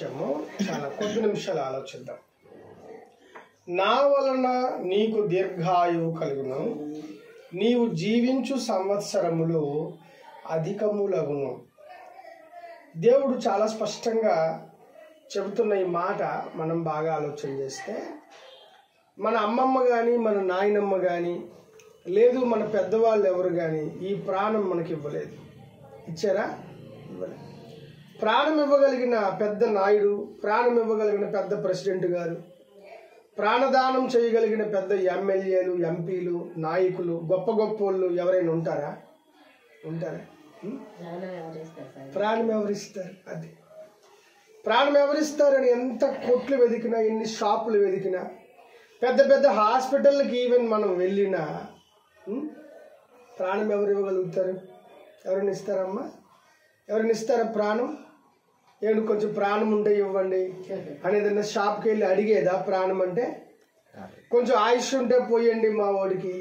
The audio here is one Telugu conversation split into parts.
విషయము చాలా కొద్ది నిమిషాలు ఆలోచిద్దాం. నా వలన నీకు దీర్ఘాయువు కలుగును. నీవు జీవించు సంవత్సరములు అధికములగును. దేవుడు చాలా స్పష్టంగా చెబుతున్న ఈ మాట మనం బాగా ఆలోచన చేస్తే మన అమ్మమ్మ కానీ మన నాయనమ్మ కానీ లేదు మన పెద్దవాళ్ళు ఎవరు కానీ ఈ ప్రాణం మనకి ఇవ్వలేదు. ఇచ్చారా? ఇవ్వలేదు. ప్రాణం ఇవ్వగలిగిన పెద్ద నాయుడు ప్రాణం ఇవ్వగలిగిన పెద్ద ప్రెసిడెంట్ గారు ప్రాణదానం చేయగలిగిన పెద్ద ఎమ్మెల్యేలు ఎంపీలు నాయకులు గొప్ప గొప్ప వాళ్ళు ఎవరైనా ఉంటారా? ఉంటారా? ప్రాణం ఎవరిస్తారు? అది. ప్రాణం ఎవరిస్తారని ఎంత కొట్లు వెతికినా ఎన్ని షాపులు వెతికినా పెద్ద పెద్ద హాస్పిటల్కి ఈవెన్ మనం వెళ్ళినా ప్రాణం ఎవరు ఇవ్వగలుగుతారు? ఎవరిని ఇస్తారమ్మా? ఎవరిని ఇస్తారా ప్రాణం? ఏడు కొంచెం ప్రాణం ఉంటే ఇవ్వండి అని ఏదైనా షాప్కి వెళ్ళి అడిగేదా? ప్రాణం అంటే కొంచెం ఆయుష్ ఉంటే పోయండి మా వాడికి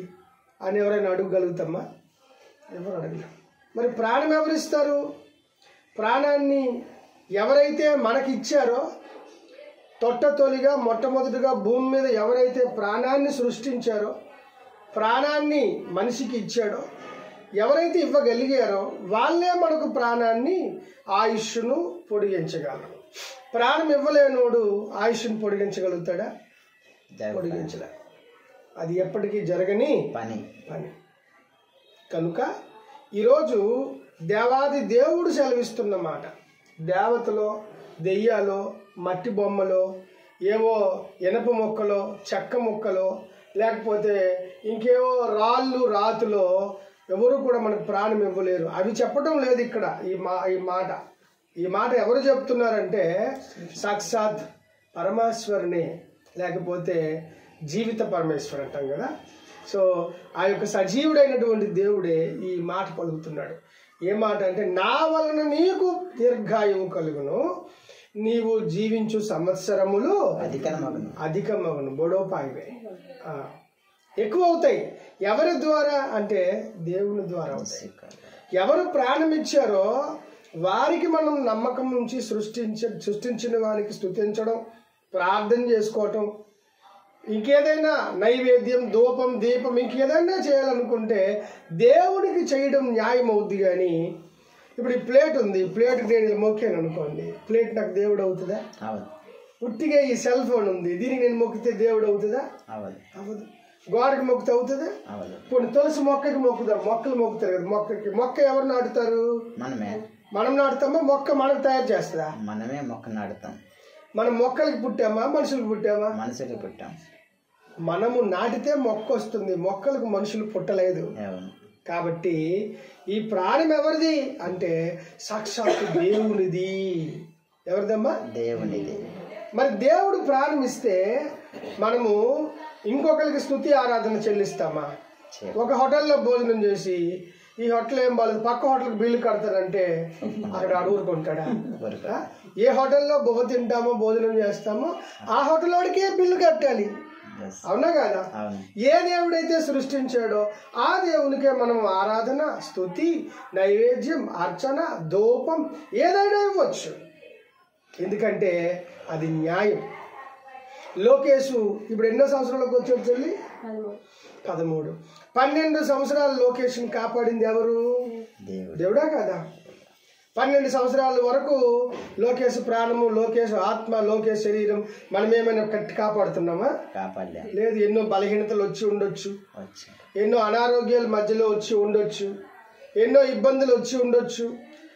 అని ఎవరైనా అడగగలుగుతామా? ఎవరు అడగలేం మరి ప్రాణం ఎవరిస్తారు ప్రాణాన్ని ఎవరైతే మనకి ఇచ్చారో తొట్ట తొలిగా మొట్టమొదటిగా భూమి మీద ఎవరైతే ప్రాణాన్ని సృష్టించారో ప్రాణాన్ని మనిషికి ఇచ్చాడో ఎవరైతే ఇవ్వగలిగారో వాళ్ళే మనకు ప్రాణాన్ని ఆయుష్ను పొడిగించగలరు. ప్రాణం ఇవ్వలేనోడు ఆయుష్ను పొడిగించగలుగుతాడా? పొడిగించలే అది ఎప్పటికీ జరగని పని. పని. కనుక ఈరోజు దేవాది దేవుడు సెలవిస్తున్న మాట. దేవతలో దెయ్యాలో మట్టి బొమ్మలో ఏవో ఇనప మొక్కలో చెక్క ముక్కలో లేకపోతే ఇంకేవో రాళ్ళు రాతులో ఎవరు కూడా మనకు ప్రాణం ఇవ్వలేరు. అవి చెప్పడం లేదు ఇక్కడ ఈ మా ఈ మాట. ఈ మాట ఎవరు చెప్తున్నారంటే సాక్షాత్ పరమేశ్వరుని లేకపోతే జీవిత పరమేశ్వరు అంటాం కదా. సో ఆ యొక్క సజీవుడైనటువంటి దేవుడే ఈ మాట పలుకుతున్నాడు. ఏ మాట అంటే నా వలన నీకు దీర్ఘాయువు కలుగును నీవు జీవించు సంవత్సరములు అధికమగును. అధికమవును బొడోపాయివే ఎక్కువ అవుతాయి ఎవరి ద్వారా? అంటే దేవుని ద్వారా అవుతాయి. ఎవరు ప్రాణం ఇచ్చారో వారికి మనం నమ్మకం నుంచి సృష్టించ సృష్టించిన వారికి స్తుతించడం ప్రార్థన చేసుకోవటం ఇంకేదైనా నైవేద్యం ధూపం దీపం ఇంకేదైనా చేయాలనుకుంటే దేవునికి చేయడం న్యాయం అవుద్ది కానీ ఇప్పుడు ఈ ప్లేట్ ఉంది. ప్లేట్ నేను మొక్కాను అనుకోండి. ప్లేట్ నాకు దేవుడు అవుతుందా? అవదు ఉట్టిగా ఈ సెల్ ఫోన్ ఉంది. దీనికి నేను మొక్కితే దేవుడు అవుతుందా? అవదు అవ్వదు. గోడకి మొక్కితే అవుతుందా? అవదు ఇప్పుడు తులసి మొక్కకి మొక్కుతారు మొక్కలు మొక్కుతారు కదా మొక్కకి. మొక్క ఎవరు నాటుతారు? మనమే. మనం నాటుతామా? మొక్క మనకు తయారు చేస్తుందా? మనమే మొక్క నాటుతాం. మనం మొక్కలకి పుట్టామా? మనుషులకు పుట్టామా? మనసుకి పుట్టాం. మనము నాటితే మొక్క వస్తుంది. మొక్కలకు మనుషులు పుట్టలేదు. కాబట్టి ఈ ప్రాణం ఎవరిది? అంటే సాక్షాత్తు దేవునిది. ఎవరిదమ్మా? దేవునిది. మరి దేవుడు ప్రాణం ఇస్తే మనము ఇంకొకరికి స్థుతి ఆరాధన చెల్లిస్తామా? ఒక హోటల్లో భోజనం చేసి ఈ హోటల్ ఏం బాగాలేదు పక్క హోటల్కి బిల్లు కడతారంటే అక్కడ. ఆ? ఏ హోటల్లో బొవ్వ తింటామో భోజనం చేస్తామో ఆ హోటల్ వాడికే బిల్లు కట్టాలి. అవునా కదా? ఏ దేవుడైతే సృష్టించాడో ఆ దేవునికే మనం ఆరాధన స్తుతి నైవేద్యం అర్చన ధూపం ఏదైనా ఇవ్వచ్చు. ఎందుకంటే అది న్యాయం. లోకేషు ఇప్పుడు ఎన్నో సంవత్సరాలకు వచ్చాడు చెల్లి పదమూడు. పన్నెండు సంవత్సరాలు లోకేష్ని కాపాడింది ఎవరు? దేవుడు. దేవుడా కదా? పన్నెండు సంవత్సరాల వరకు లోకేష్ ప్రాణము లోకేష్ ఆత్మ లోకేష్ శరీరం మనం ఏమైనా కట్టి కాపాడుతున్నామా? లేదు ఎన్నో బలహీనతలు వచ్చి ఉండొచ్చు. వచ్చి ఎన్నో అనారోగ్యాల మధ్యలో వచ్చి ఉండొచ్చు. ఎన్నో ఇబ్బందులు వచ్చి ఉండొచ్చు.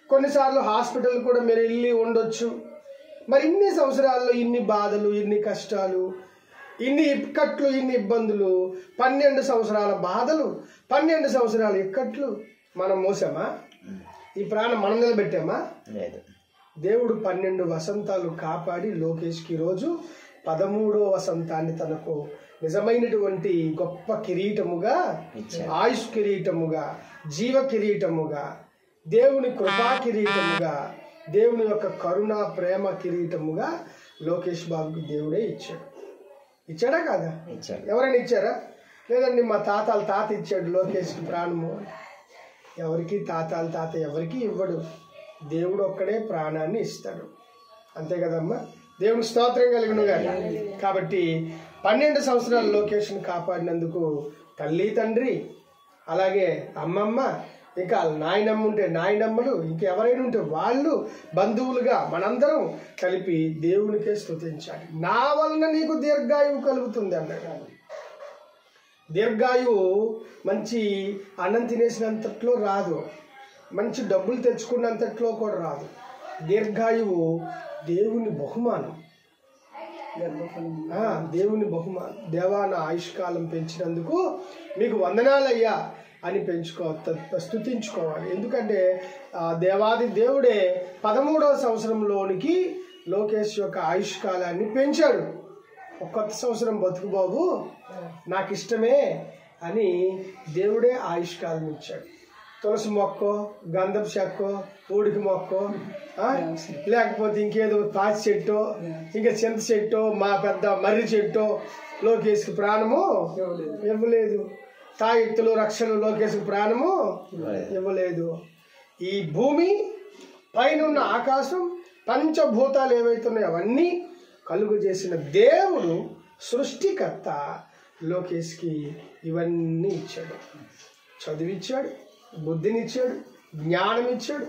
కొన్నిసార్లు హాస్పిటల్ కూడా మీరు వెళ్ళి ఉండొచ్చు. మరి ఇన్ని సంవత్సరాల్లో ఇన్ని బాధలు ఇన్ని కష్టాలు ఇన్ని ఇక్కట్లు ఇన్ని ఇబ్బందులు పన్నెండు సంవత్సరాల బాధలు పన్నెండు సంవత్సరాల ఇక్కట్లు మనం మోసామా? ఈ ప్రాణం మనం నిలబెట్టామా? లేదు. దేవుడు పన్నెండు వసంతాలు కాపాడి లోకేష్కి రోజు పదమూడో వసంతాన్ని తనకు నిజమైనటువంటి గొప్ప కిరీటముగా. ఆయుష్ కిరీటముగా జీవ కిరీటముగా దేవుని కృపా కిరీటముగా దేవుని యొక్క కరుణ ప్రేమ కిరీటముగా లోకేష్ బాబుకి దేవుడే ఇచ్చాడు. ఇచ్చాడా కాదా? ఇచ్చాడు. ఎవరైనా ఇచ్చారా? లేదండి మా తాతాల తాత ఇచ్చాడు లోకేష్కి ప్రాణము. ఎవరికి? తాతాల తాత ఎవరికి ఇవ్వడు. దేవుడు ఒక్కడే ప్రాణాన్ని ఇస్తాడు. అంతే కదమ్మా? దేవుని స్తోత్రం కలిగిన గాని కాబట్టి పన్నెండు సంవత్సరాల లొకేషన్ కాపాడినందుకు తల్లి తండ్రి అలాగే అమ్మమ్మ ఇంకా నాయనమ్మ ఉంటే నాయనమ్మలు ఇంకెవరైనా ఉంటే వాళ్ళు బంధువులుగా మనందరం కలిపి దేవునికే స్తుతించాలి. నా వలన నీకు దీర్ఘాయువు కలుగుతుంది అన్నాడు దీర్ఘాయువు మంచి అన్నం తినేసినంతట్లో రాదు. మంచి డబ్బులు తెచ్చుకున్నంతట్లో కూడా రాదు. దీర్ఘాయువు దేవుని బహుమానం. దేవుని బహుమానం. దేవా నా ఆయుష్కాలం పెంచినందుకు మీకు వందనాలయ్యా. అని పెంచుకో స్తుతించుకోవాలి. ఎందుకంటే దేవాది దేవుడే పదమూడవ సంవత్సరంలోనికి లోకేష్ యొక్క ఆయుష్కాలాన్ని పెంచాడు. ఒక కొత్త సంవత్సరం బతుకు బాబు నాకు ఇష్టమే అని దేవుడే ఆయుష్కాలం ఇచ్చాడు. తులసి మొక్కో గంధపు చెక్కో ఊడికి మొక్కో? లేకపోతే ఇంకేదో పాచి చెట్టు ఇంకా చింత చెట్టు మా పెద్ద మర్రి చెట్టు లోకేష్కి ప్రాణము ఇవ్వలేదు. తాయిత్తులు రక్షలు లోకేష్కి ప్రాణము ఇవ్వలేదు. ఈ భూమి పైనున్న ఆకాశం పంచభూతాలు ఏవైతున్నాయో అవన్నీ కలుగు చేసిన దేవుడు సృష్టికర్త లోకేష్కి ఇవన్నీ ఇచ్చాడు. చదివిచ్చాడు బుద్ధినిచ్చాడు జ్ఞానం ఇచ్చాడు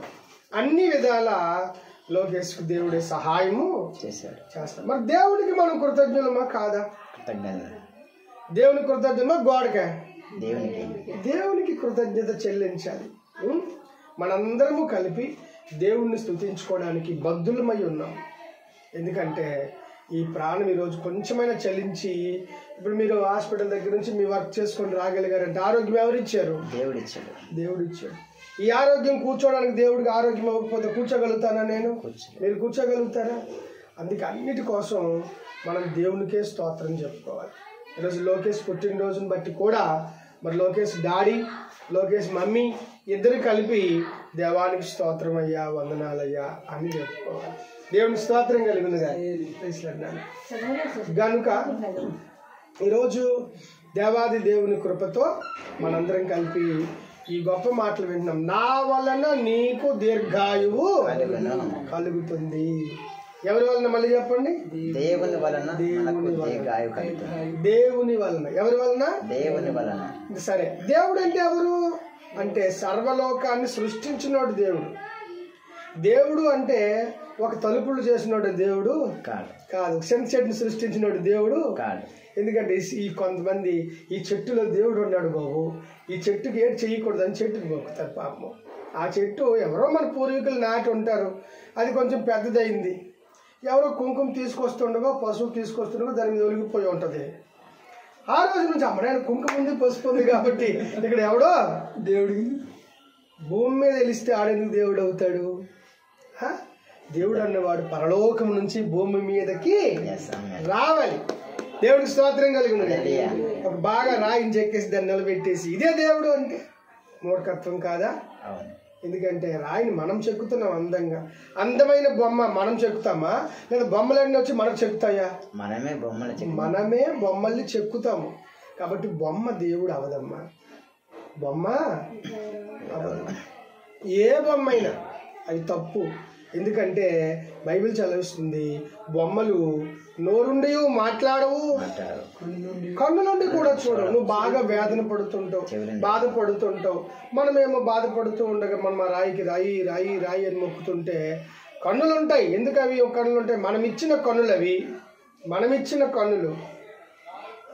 అన్ని విధాల లోకేష్కు దేవుడే సహాయము చేశాడు. చేస్తాడు. మరి దేవుడికి మనం కృతజ్ఞులమా కాదా? దేవుని కృతజ్ఞమా గోడకా. దేవునికి దేవునికి కృతజ్ఞత చెల్లించాలి? మనందరము కలిపి దేవుణ్ణి స్తుతించుకోవడానికి బద్దులమై ఉన్నాం. ఎందుకంటే ఈ ప్రాణం ఈరోజు కొంచెమైనా చలించి ఇప్పుడు మీరు హాస్పిటల్ దగ్గర నుంచి మీ వర్క్ చేసుకొని రాగలిగారంటే ఆరోగ్యం ఎవరు ఇచ్చారు దేవుడిచ్చాడు. దేవుడు ఇచ్చాడు ఈ ఆరోగ్యం కూర్చోవడానికి దేవుడికి ఆరోగ్యం ఇవ్వకపోతే కూర్చోగలుగుతానా నేను? మీరు కూర్చోగలుగుతారా? అందుకే అన్నిటి కోసం మనం దేవునికే స్తోత్రం చెప్పుకోవాలి. ఈరోజు లోకేష్ పుట్టినరోజుని బట్టి కూడా మరి లోకేష్ డాడీ లోకేష్ మమ్మీ ఇద్దరు కలిపి దేవానికి స్తోత్రం అయ్యా వందనాలయ్యా అని చెప్పుకోవాలి. దేవుని స్తోత్రం కలిగినగా గనుక ఈరోజు దేవాది దేవుని కృపతో మనందరం కలిపి ఈ గొప్ప మాటలు వింటున్నాం. నా వలన నీకు దీర్ఘాయువు కలుగుతుంది. ఎవరి వలన మళ్ళీ చెప్పండి? దేవుని వలన దేవుని వలన. ఎవరి వలన? దేవుని వలన. సరే. దేవుడు అంటే ఎవరు? అంటే సర్వలోకాన్ని సృష్టించినోడు దేవుడు. దేవుడు అంటే ఒక తలుపులు చేసినోడు దేవుడు కాదు. కాదు చెట్టుని సృష్టించినోడు దేవుడు కాదు ఎందుకంటే ఈ- కొంతమంది ఈ చెట్టులో దేవుడు ఉన్నాడు బాబు. ఈ చెట్టుకి ఏం చేయకూడదు అని చెట్టుకి మొక్కుతారు పాపం ఆ చెట్టు ఎవరో మన పూర్వీకులు నాటి ఉంటారు. అది కొంచెం పెద్దదైంది ఎవరో కుంకుమ తీసుకొస్తుండగో పసుపు తీసుకొస్తుండగో దాని మీద ఒలిగిపోయి ఉంటుంది. ఆ రోజు నుంచి అమ్మడానికి కుంకుమ ఉంది పసుపు ఉంది కాబట్టి ఇక్కడ ఎవడో దేవుడికి భూమి మీద వెలిస్తే ఆడెందుకు దేవుడు అవుతాడు? దేవుడు అన్నవాడు పరలోకం నుంచి భూమి మీదకి. రావాలి. దేవుడికి స్తోత్రం కలిగి ఉంది Hallelujah. ఒక బాగా రాయిని చెక్కేసి దాన్ని నిలబెట్టేసి ఇదే దేవుడు అంటే మూర్ఖత్వం కాదా? అవును. ఎందుకంటే రాయిని మనం చెక్కుతున్నాం అందంగా. అందమైన బొమ్మ మనం చెక్కుతామా? లేదా బొమ్మలన్నీ వచ్చి మనకు చెక్కుతాయా? మనమే బొమ్మలు మనమే బొమ్మల్ని చెక్కుతాము. కాబట్టి బొమ్మ దేవుడు అవదమ్మా. బొమ్మ అవదు. ఏ బొమ్మ అయినా అది తప్పు. ఎందుకంటే బైబిల్ చదివిస్తుంది బొమ్మలు నోరుండి మాట్లాడవు కన్ను నుండి కూడా చూడవు. నువ్వు బాగా వేదన పడుతుంటావు బాధపడుతుంటావు. మనమేమో బాధపడుతూ ఉండగా మనం ఆ రాయికి రాయి రాయి రాయి అని మొక్కుతుంటే కన్నులు ఉంటాయి ఎందుకు అవి కన్నులు ఉంటాయి మనం ఇచ్చిన కన్నులు అవి మనం ఇచ్చిన కన్నులు.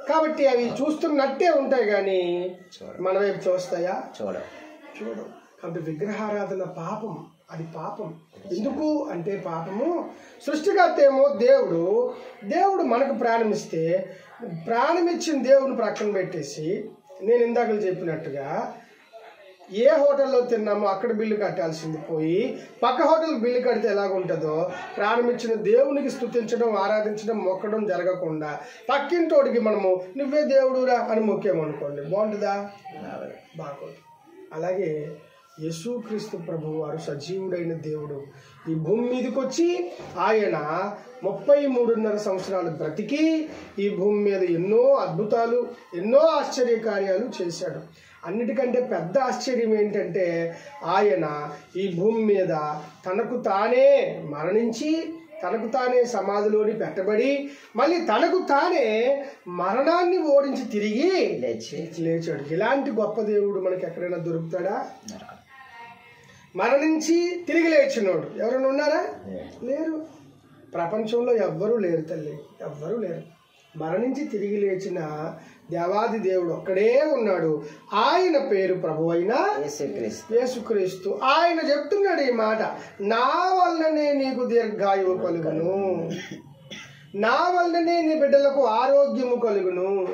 కాబట్టి అవి చూస్తున్నట్టే ఉంటాయి కానీ చూడ మన వైపు చూస్తాయా? చూడవు. చూడవు. కాబట్టి విగ్రహారాధన పాపం. అది పాపం. ఎందుకు అంటే పాపము? సృష్టికర్త ఏమో దేవుడు. దేవుడు మనకు ప్రాణం ఇస్తే ప్రాణం ఇచ్చిన దేవుడిని ప్రక్కన పెట్టేసి నేను ఇందాక చెప్పినట్టుగా ఏ హోటల్లో తిన్నామో అక్కడ బిల్లు కట్టాల్సింది పోయి పక్క హోటల్ బిల్లు కడితే ఎలాగుంటుందో ప్రాణం ఇచ్చిన దేవునికి స్తుతించడం ఆరాధించడం మొక్కడం జరగకుండా పక్కింటోడికి మనము నువ్వే దేవుడురా అని మొక్కేమనుకోండి బాగుంటుందా. బాగోదు. అలాగే యేసుక్రీస్తు ప్రభు వారు సజీవుడైన దేవుడు. ఈ భూమి మీదకి వచ్చి ఆయన ముప్పై మూడున్నర సంవత్సరాలు బ్రతికి ఈ భూమి మీద ఎన్నో అద్భుతాలు ఎన్నో ఆశ్చర్య కార్యాలు చేశాడు. అన్నిటికంటే పెద్ద ఆశ్చర్యం ఏంటంటే ఆయన ఈ భూమి మీద తనకు తానే మరణించి తనకు తానే సమాధిలోని పెట్టబడి మళ్ళీ తనకు తానే మరణాన్ని ఓడించి తిరిగి లేచి లేచాడు. ఇలాంటి గొప్ప దేవుడు మనకి ఎక్కడైనా దొరుకుతాడా. మరణించి తిరిగి లేచినోడు. ఎవరైనా ఉన్నారా. లేరు. ప్రపంచంలో ఎవ్వరూ లేరు తల్లి. ఎవ్వరూ లేరు. మరణించి తిరిగి లేచిన దేవాది దేవుడు ఒక్కడే ఉన్నాడు. ఆయన పేరు ప్రభు అయినా యేసుక్రీస్తు. ఆయన చెప్తున్నాడు ఈ మాట. నా వల్లనే నీకు దీర్ఘాయువు కలుగును. నా వల్లనే నీ బిడ్డలకు ఆరోగ్యము కలుగును.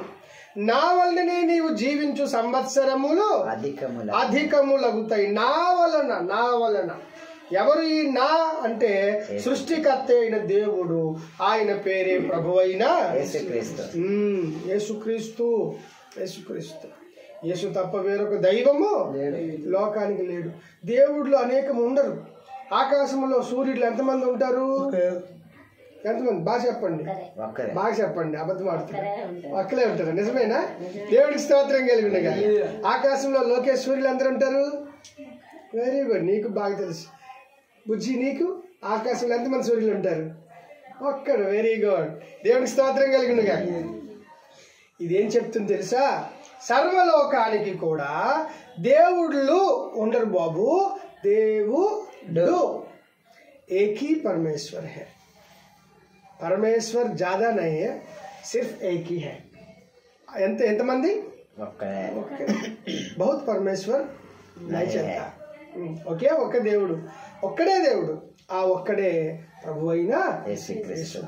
నా వల్లనే నీవు జీవించు సంవత్సరములు అధికముల. అధికములగుతాయి. నా వలన నా వలన. ఎవరు ఈ నా అంటే సృష్టికర్త అయిన దేవుడు. ఆయన పేరే ప్రభు అయిన యేసుక్రీస్తు యేసుక్రీస్తు. యేసుక్రీస్తు. యేసు తప్ప వేరొక దైవము లోకానికి లేడు. దేవుళ్ళు అనేకం ఉండరు ఆకాశంలో సూర్యుడు ఎంతమంది ఉంటారు? ఎంతమంది? బాగా చెప్పండి. బాగా చెప్పండి. అబద్ధం ఆడుతుంది ఒక్కలే ఉంటారు. నిజమేనా? దేవుడికి స్తోత్రం కలిగిన ఆకాశంలో లోకేష్ సూర్యులు అందరు ఉంటారు? Very good. నీకు బాగా తెలుసు. బుజ్జి నీకు? ఆకాశంలో ఎంతమంది సూర్యులు ఉంటారు? ఒక్కడు. Very good. దేవుడికి స్తోత్రం కలిగి కలిగినగా ఇదేం చెప్తుంది తెలుసా? సర్వలోకానికి కూడా దేవుళ్ళు ఉండరు బాబు. దేవుడు ఏకీ పరమేశ్వర్. హే పరమేశ్వర్ జాదా నహీ సిర్ఫ్ ఏకీ హై. ఎంత ఎంతమంది? బహుత్ పరమేశ్వర్ నై చెప్తా. ఒకే ఒక్క దేవుడు. ఒక్కడే దేవుడు. ఆ ఒక్కడే ప్రభు అయినా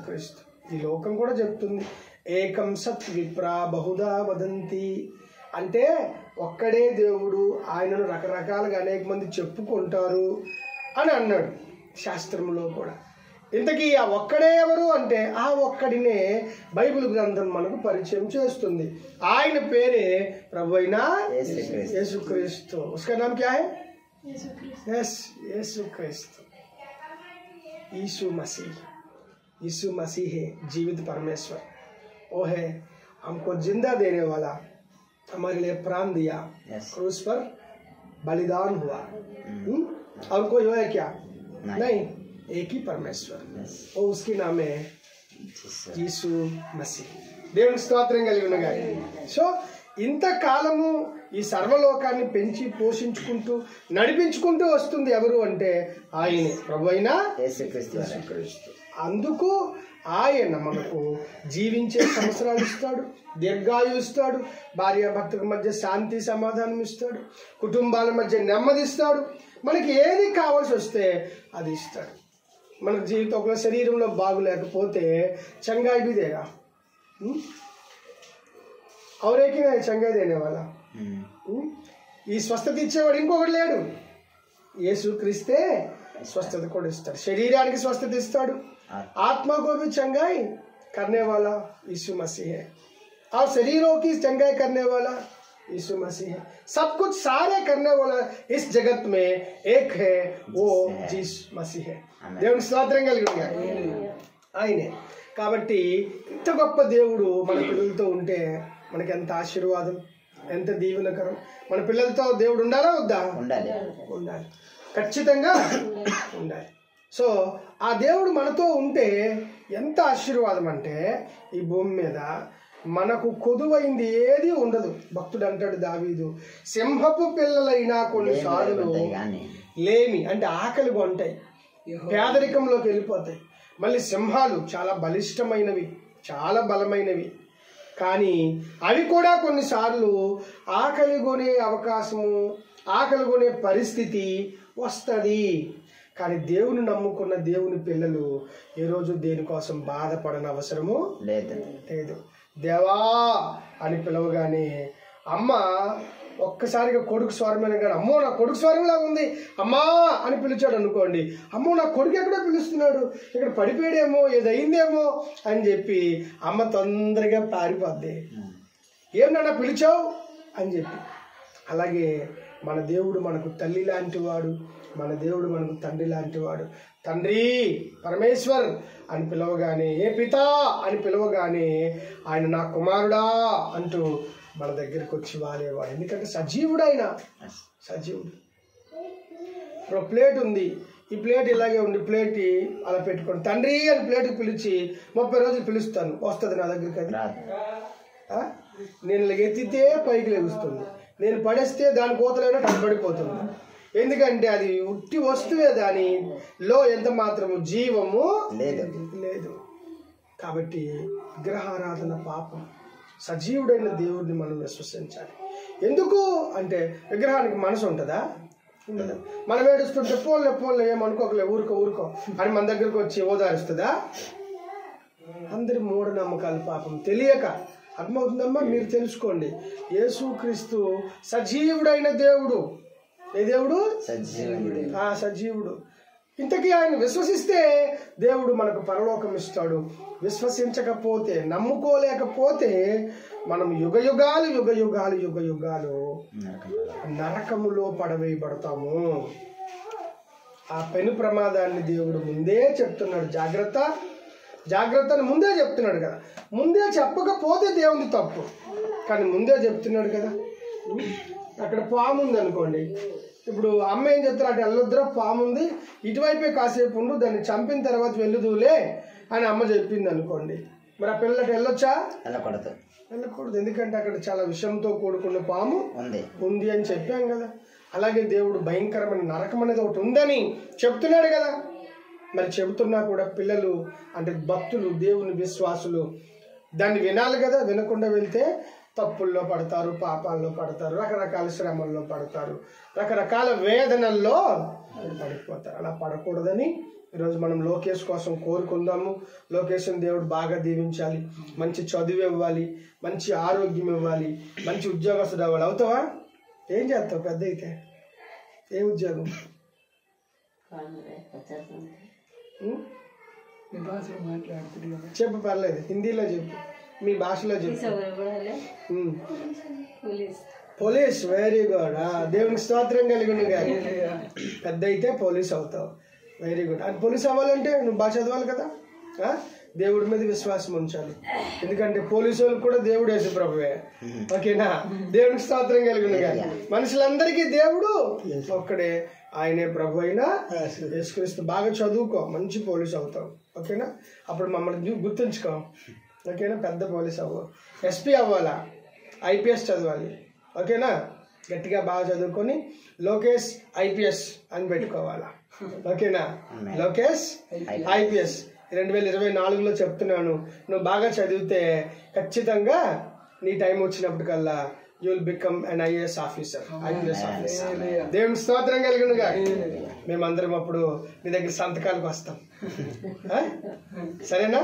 క్రీస్తు ఈ లోకం కూడా చెప్తుంది. ఏకం సత్ విప్రా బహుదా వదంతి. అంటే ఒక్కడే దేవుడు. ఆయనను రకరకాలుగా అనేక మంది చెప్పుకుంటారు అని అన్నాడు శాస్త్రంలో కూడా. ఇంతకీ ఆ ఒక్కడే ఎవరు అంటే ఆ ఒక్కడినే బైబిల్ గ్రంథం మనకు పరిచయం చేస్తుంది ఆయన పేరే ప్రభు అయిన యేసుక్రీస్తు యేసుక్రీస్తు उसका नाम क्या है यस यीशु क्रिस्त यीशु मसीह यीशु मसीह है जीवित परमेश्वर वो है हमको जिंदा देने वाला हमारे लिए प्राण दिया Yes. क्रूस पर बलिदान हुआ हम्म? और कोई है क्या नहीं। नहीं एक ही परमेश्वर Yes. वो उसके नाम है Jesus. యేసు మసీ దేవుని స్తోత్రం కలిగి ఉండగా సో ఇంతకాలము ఈ సర్వలోకాన్ని పెంచి పోషించుకుంటూ నడిపించుకుంటూ వస్తుంది ఎవరు అంటే ఆయనే ప్రభు అయినా యేసుక్రీస్తు వారే. యేసుక్రీస్తు అందుకు ఆయన మనకు జీవించే సంవత్సరాలు ఇస్తాడు దీర్ఘాయు ఇస్తాడు భార్య భక్తుల మధ్య శాంతి సమాధానం ఇస్తాడు కుటుంబాల మధ్య నెమ్మది ఇస్తాడు మనకి ఏది కావాల్సి వస్తే అది ఇస్తాడు మన జీవితం ఒక శరీరంలో బాగులేకపోతే చంగాయి भी देगा हम्म? और एक ही नहीं चंगाई देने वाला ఉమ్. ఉమ్, ఈ స్వస్థత ఇచ్చేవాడు ఇంకొకటి లేడు యేసు క్రీస్తే స్వస్థత కూడా ఇస్తాడు శరీరానికి స్వస్థత ఇస్తాడు आत्मा को भी चंगाई करने वाला यीशु मसीह है और शरीरों की चंगाई करने वाला यीशु मसीह है सब कुछ सारे करने वाला इस जगत में एक है वो जीस मसीह है దేవుని స్తోత్రం కలిగి ఉన్నాడు. ఆయనే కాబట్టి ఇంత గొప్ప దేవుడు మన పిల్లలతో ఉంటే మనకి ఎంత ఆశీర్వాదం ఎంత దీవెనకరం మన పిల్లలతో దేవుడు ఉండాలా వద్దా ఉండాలి ఉండాలి ఖచ్చితంగా ఉండాలి సో ఆ దేవుడు మనతో ఉంటే ఎంత ఆశీర్వాదం అంటే ఈ భూమి మీద మనకు కొదువైంది ఏది ఉండదు. భక్తుడు అంటాడు దావీదు. సింహపు పిల్లలైనా కొన్నిసార్లు ఉంటాయి కానీ. లేమి అంటే ఆకలి కొంటాయి పేదరికంలోకి వెళ్ళిపోతాయి. మళ్ళీ సింహాలు చాలా బలిష్టమైనవి చాలా బలమైనవి. కానీ అవి కూడా కొన్నిసార్లు ఆకలి కొనే అవకాశము ఆకలి కొనే పరిస్థితి వస్తుంది. కానీ దేవుని నమ్ముకున్న దేవుని పిల్లలు ఏ రోజు దేనికోసం బాధపడని అవసరము లేదు. లేదు. దేవా అని పిలవగానే అమ్మ ఒక్కసారిగా కొడుకు స్వరమైన కానీ అమ్మో నా కొడుకు స్వరంలా ఉంది అమ్మా అని పిలిచాడు అనుకోండి. అమ్మో నా కొడుకు ఎక్కడో పిలుస్తున్నాడు ఇక్కడ పడిపోయాడేమో ఏదైందేమో అని చెప్పి అమ్మ తొందరగా పారిపోద్ది. ఏం నాన్న పిలిచావు? అని చెప్పి. అలాగే మన దేవుడు మనకు తల్లి లాంటి వాడు మన దేవుడు మనకు తండ్రి లాంటి వాడు. తండ్రి పరమేశ్వర్ అని పిలవగానే ఏ పిత అని పిలవగానే ఆయన నా కుమారుడా అంటూ మన దగ్గరికి వచ్చి వాలేవాడు. ఎందుకంటే సజీవుడు ఆయన సజీవుడు. ఇప్పుడు ప్లేట్ ఉంది. ఈ ప్లేట్ ఇలాగే ఉండి ప్లేట్ అలా పెట్టుకోండి తండ్రి అని ప్లేట్ పిలిచి ముప్పై రోజులు పిలుస్తాను. వస్తుంది నా దగ్గరికి అది? నేను ఎత్తితే పైకి లెగుస్తుంది. నేను పడేస్తే దాని కోతలైనా పడిపోతుంది ఎందుకంటే అది ఉట్టి వస్తువే దానిలో ఎంత మాత్రము జీవము లేదు. లేదు. కాబట్టి విగ్రహారాధన పాపం. సజీవుడైన దేవుడిని మనం విశ్వసించాలి. ఎందుకు అంటే విగ్రహానికి మనసు ఉంటుందా? ఉండదు. మనం ఏడుస్తుంటే పోన్లే పోన్లే ఏమనుకోకలే ఊరుకో ఊరుకో అని మన దగ్గరకు వచ్చి ఓదారుస్తుందా? అందరి మూఢనమ్మకాలు పాపం. తెలియక అర్థమవుతుందమ్మా? మీరు తెలుసుకోండి. యేసుక్రీస్తు సజీవుడైన దేవుడు. ఏ దేవుడు? సజీవుడు. ఆ సజీవుడు. ఇంతకీ ఆయన విశ్వసిస్తే దేవుడు మనకు పరలోకం ఇస్తాడు. విశ్వసించకపోతే నమ్ముకోలేకపోతే మనం యుగ యుగాలు యుగ యుగాలు యుగ యుగాలు నరకములో. పడవేయబడతాము. ఆ పెను ప్రమాదాన్ని దేవుడు ముందే చెప్తున్నాడు. జాగ్రత్త. జాగ్రత్తని ముందే చెప్తున్నాడు కదా. ముందే చెప్పకపోతే దేవుని తప్పు. కానీ ముందే చెప్తున్నాడు కదా. అక్కడ పాము ఉంది అనుకోండి ఇప్పుడు అమ్మ ఏం చెప్తారు అటు వెళ్ళొద్దురా పాము ఉంది. ఇటువైపే కాసేపు ఉండు దాన్ని చంపిన తర్వాత వెళ్ళుదులే అని అమ్మ చెప్పింది అనుకోండి మరి ఆ పిల్లలకి వెళ్ళొచ్చా? వెళ్ళకూడదు. వెళ్ళకూడదు. ఎందుకంటే అక్కడ చాలా విషంతో కూడుకున్న పాము ఉంది. ఉంది అని చెప్పాం కదా. అలాగే దేవుడు భయంకరమైన నరకం అనేది ఒకటి ఉందని చెప్తున్నాడు కదా. మరి చెబుతున్నా కూడా పిల్లలు అంటే భక్తులు దేవుని విశ్వాసులు దాన్ని వినాలి కదా. వినకుండా వెళ్తే తప్పుల్లో పడతారు పాపాల్లో పడతారు రకరకాల శ్రమల్లో పడతారు. రకరకాల వేదనల్లో పడిపోతారు. అలా పడకూడదని ఈరోజు మనం లోకేష్ కోసం కోరుకుందాము. లోకేష్ని దేవుడు బాగా దీవించాలి. మంచి చదువు ఇవ్వాలి మంచి ఆరోగ్యం ఇవ్వాలి మంచి ఉద్యోగస్తుడు అవ్వాలి. అవుతావా? ఏం చేస్తావు పెద్ద అయితే ఏ ఉద్యోగం? చెప్పు పర్లేదు. హిందీలో చెప్పు. మీ భాషలో ఉం. పోలీస్ వెరీ గుడ్ దేవునికి స్తోత్రం కలిగి ఉండు గాని. పెద్ద అయితే పోలీస్ అవుతావు. వెరీ గుడ్ అది పోలీస్ అవ్వాలంటే నువ్వు బాగా చదవాలి కదా? ఆ? దేవుడి మీద విశ్వాసం ఉంచాలి. ఎందుకంటే పోలీసు వాళ్ళకి కూడా దేవుడు యేసు ప్రభువే ఓకేనా? దేవునికి స్తోత్రం కలిగి గాని. మనుషులందరికీ దేవుడు ఒక్కడే. ఆయనే ప్రభు అయినా యేసుక్రీస్తు. బాగా చదువుకో. మంచి పోలీస్ అవుతావు. ఓకేనా? అప్పుడు మమ్మల్ని గుర్తుంచుకో. ఓకేనా? పెద్ద పోలీస్ అవ్వ. ఎస్పీ అవ్వాలా? ఐపీఎస్ చదవాలి. ఓకేనా? గట్టిగా బాగా చదువుకొని లోకేష్ ఐపీఎస్ అని పెట్టుకోవాలా. ఓకేనా? లోకేష్ ఐపీఎస్. రెండు వేల ఇరవై నాలుగులో చెప్తున్నాను. నువ్వు బాగా చదివితే ఖచ్చితంగా నీ time వచ్చినప్పటికల్లా you will become an IAS officer IPS officer దేవుని స్తోత్రం కలిగినగా. మేమందరం అప్పుడు నీ దగ్గర సంతకాలకు వస్తాం? సరేనా?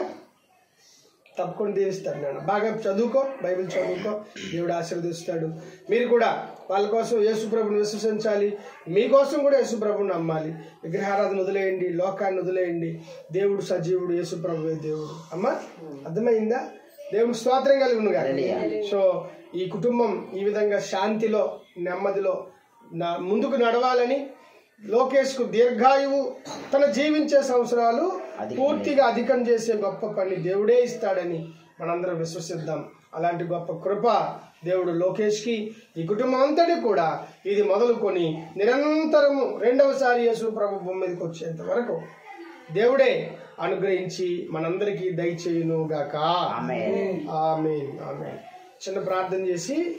తప్పకుండా దీవిస్తాను నేను బాగా చదువుకో బైబిల్ చదువుకో దేవుడు ఆశీర్వదిస్తాడు. మీరు కూడా వాళ్ళ కోసం యేసుప్రభుని విశ్వసించాలి. మీకోసం కూడా యేసుప్రభుని నమ్మాలి. విగ్రహారాధన వదిలేయండి లోకాన్ని వదిలేయండి. దేవుడు సజీవుడు యేసుప్రభువే దేవుడు. అమ్మా అర్థమైందా? దేవుని స్తోత్రం కలిగినగా. సో ఈ కుటుంబం ఈ విధంగా శాంతిలో నెమ్మదిలో నా ముందుకు నడవాలని లోకేష్కు దీర్ఘాయువు తన జీవించే సంవత్సరాలు పూర్తిగా అధికం చేసే గొప్ప పని దేవుడే ఇస్తాడని మనందరం విశ్వసిద్దాం. అలాంటి గొప్ప కృప దేవుడు లోకేష్కి ఈ కుటుంబం అంతటి కూడా ఇది మొదలుకొని నిరంతరము రెండవసారి యేసు ప్రభు భూమి మీదకి వచ్చేంత వరకు దేవుడే అనుగ్రహించి మనందరికీ దయచేయును గాక ఆమేన్. ఆమెన్. ఆమెన్. చిన్న ప్రార్థన చేసి